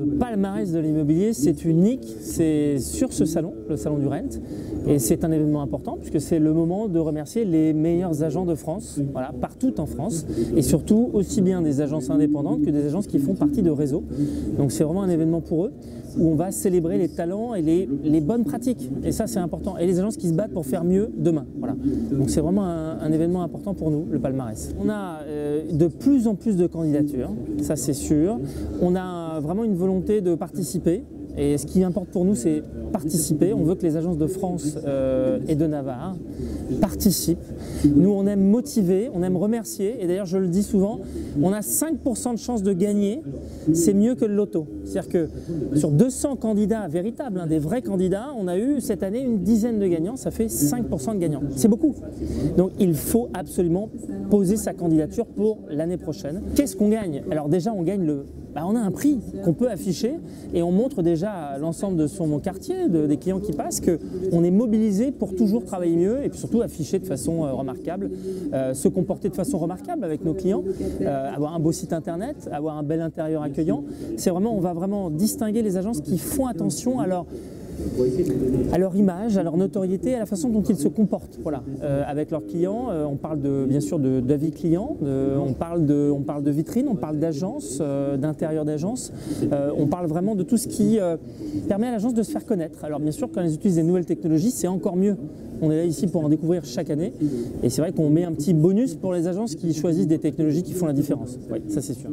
Le palmarès de l'immobilier, c'est unique, c'est sur ce salon, le salon du Rent, et c'est un événement important puisque c'est le moment de remercier les meilleurs agents de France, voilà, partout en France, et surtout aussi bien des agences indépendantes que des agences qui font partie de réseaux. Donc c'est vraiment un événement pour eux où on va célébrer les talents et les, bonnes pratiques, et ça c'est important, et les agences qui se battent pour faire mieux demain. Voilà. Donc c'est vraiment un, un, événement important pour nous, le palmarès. On a euh, de plus en plus de candidatures, ça c'est sûr. On a vraiment une volonté de participer. Et ce qui importe pour nous, c'est participer. On veut que les agences de France euh, et de Navarre participent. Nous, on aime motiver, on aime remercier. Et d'ailleurs, je le dis souvent, on a 5% de chance de gagner. C'est mieux que le loto. C'est-à-dire que sur 200 candidats véritables, hein, des vrais candidats, on a eu cette année une dizaine de gagnants. Ça fait 5% de gagnants. C'est beaucoup. Donc, il faut absolument poser sa candidature pour l'année prochaine. Qu'est-ce qu'on gagne? Alors déjà, on gagne le bah, on a un prix qu'on peut afficher et on montre déjà à l'ensemble de son quartier, de, des clients qui passent, qu'on est mobilisé pour toujours travailler mieux et puis surtout afficher de façon euh, remarquable, euh, se comporter de façon remarquable avec nos clients, euh, avoir un beau site internet, avoir un bel intérieur accueillant. C'est vraiment, on va vraiment distinguer les agences qui font attention à leur à leur image, à leur notoriété, à la façon dont ils se comportent voilà, euh, avec leurs clients. Euh, on parle de, bien sûr d'avis clients, on, parle de, on parle de vitrine, on parle d'agence, euh, d'intérieur d'agence. On parle vraiment de tout ce qui permet à l'agence de se faire connaître. Alors bien sûr, quand elles utilisent des nouvelles technologies, c'est encore mieux. On est là ici pour en découvrir chaque année. Et c'est vrai qu'on met un petit bonus pour les agences qui choisissent des technologies qui font la différence. Oui, ça c'est sûr.